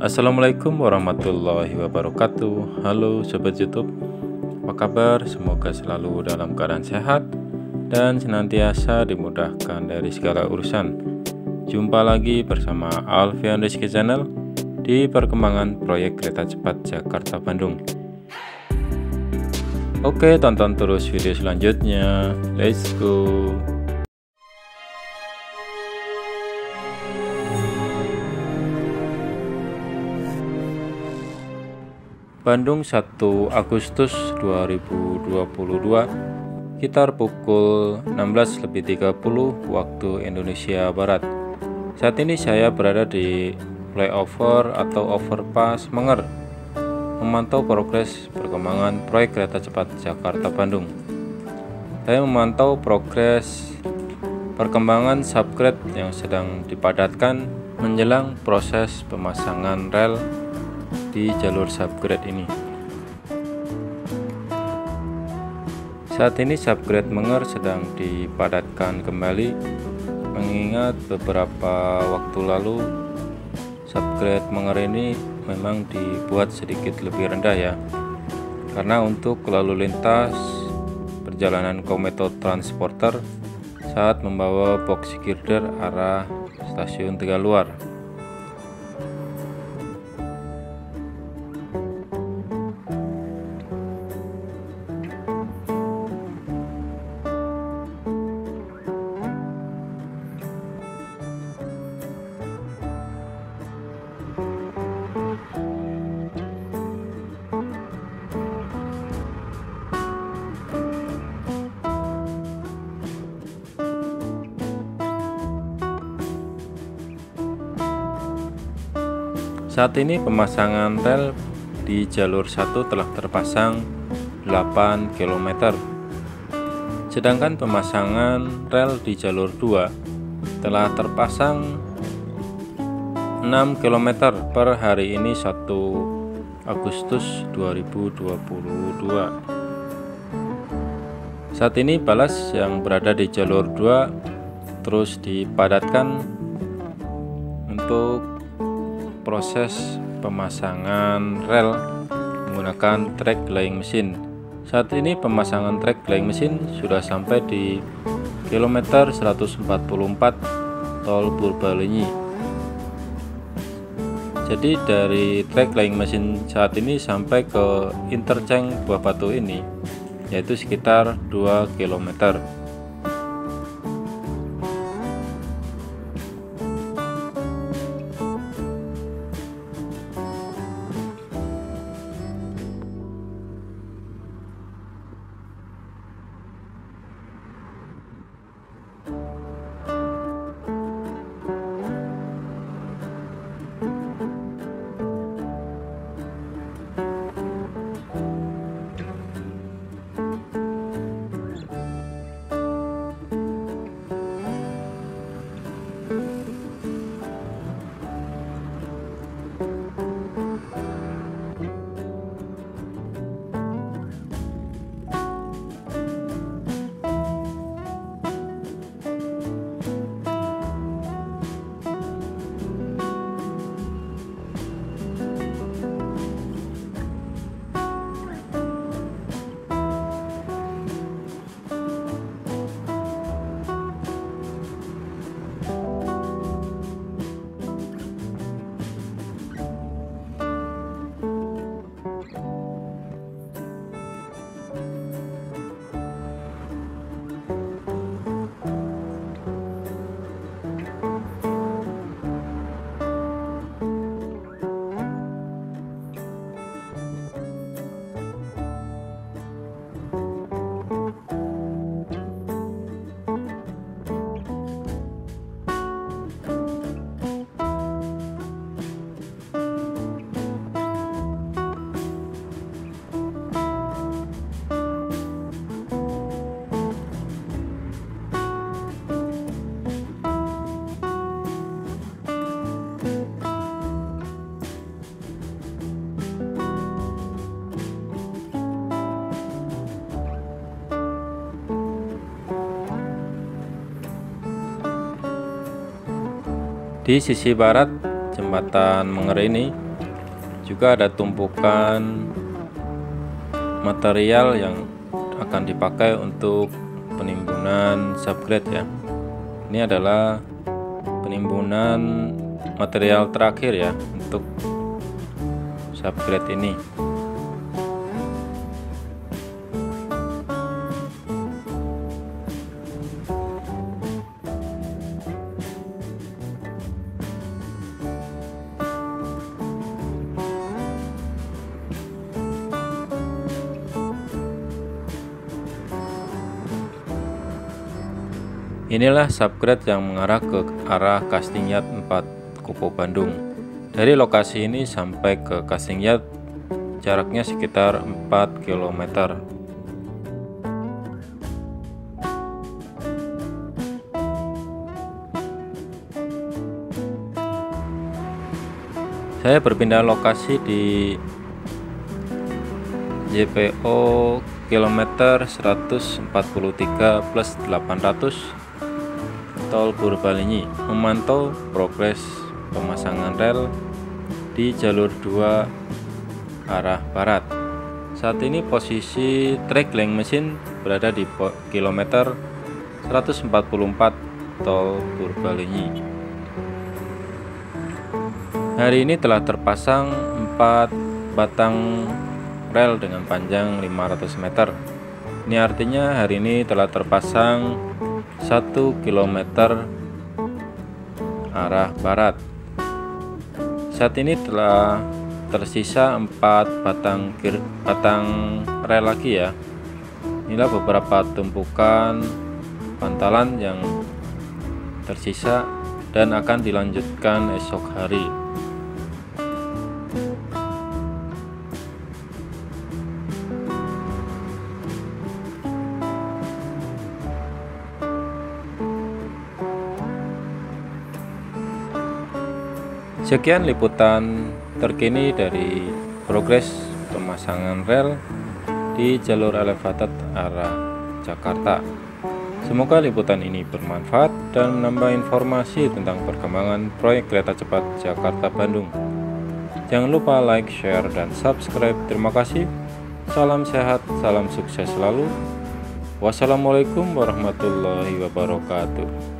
Assalamualaikum warahmatullahi wabarakatuh. Halo Sobat Youtube. Apa kabar? Semoga selalu dalam keadaan sehat Dan senantiasa dimudahkan dari segala urusan. Jumpa lagi bersama Alfian Rizky Channel Di perkembangan proyek kereta cepat Jakarta-Bandung Oke tonton terus video selanjutnya. Let's go Bandung 1 Agustus 2022 sekitar pukul 16.30 waktu Indonesia Barat. Saat ini saya berada di flyover atau overpass Menger memantau progres perkembangan proyek kereta cepat Jakarta-Bandung saya memantau progres perkembangan subgrade yang sedang dipadatkan menjelang proses pemasangan rel di jalur subgrade ini. Saat ini subgrade Menger sedang dipadatkan kembali. Mengingat beberapa waktu lalu subgrade Menger ini memang dibuat sedikit lebih rendah ya. Karena untuk lalu lintas perjalanan komuter transporter saat membawa box girder arah stasiun Tegaluar Saat ini pemasangan rel di jalur 1 telah terpasang 8 km. Sedangkan pemasangan rel di jalur 2 telah terpasang 6 km per hari ini 1 Agustus 2022. Saat ini balas yang berada di jalur 2 terus dipadatkan untuk proses pemasangan rel menggunakan track laying mesin saat ini pemasangan track laying mesin sudah sampai di kilometer 144 tol Purbalenyi. Jadi dari track laying mesin saat ini sampai ke interchange Buah Batu ini yaitu sekitar 2 kilometer Di sisi barat jembatan Menger ini juga ada tumpukan material yang akan dipakai untuk penimbunan subgrade ya. Ini adalah penimbunan material terakhir ya untuk subgrade ini Inilah subgrade yang mengarah ke arah casting yard 4 Kopo Bandung. Dari lokasi ini sampai ke casting yard jaraknya sekitar 4 km. Saya berpindah lokasi di JPO kilometer 143 plus 800 Tol Purbalenyi memantau progres pemasangan rel di jalur 2 arah barat. Saat ini posisi trek leng mesin berada di kilometer 144 Tol Purbalenyi. Hari ini telah terpasang 4 batang rel dengan panjang 500 meter. Ini artinya hari ini telah terpasang 1 km arah barat. Saat ini telah tersisa 4 batang batang rel lagi ya. Inilah beberapa tumpukan pantalan yang tersisa dan akan dilanjutkan esok hari. Sekian liputan terkini dari progres pemasangan rel di jalur elevated arah Jakarta. Semoga liputan ini bermanfaat dan menambah informasi tentang perkembangan proyek kereta cepat Jakarta-Bandung. Jangan lupa like, share, dan subscribe. Terima kasih. Salam sehat, salam sukses selalu. Wassalamualaikum warahmatullahi wabarakatuh.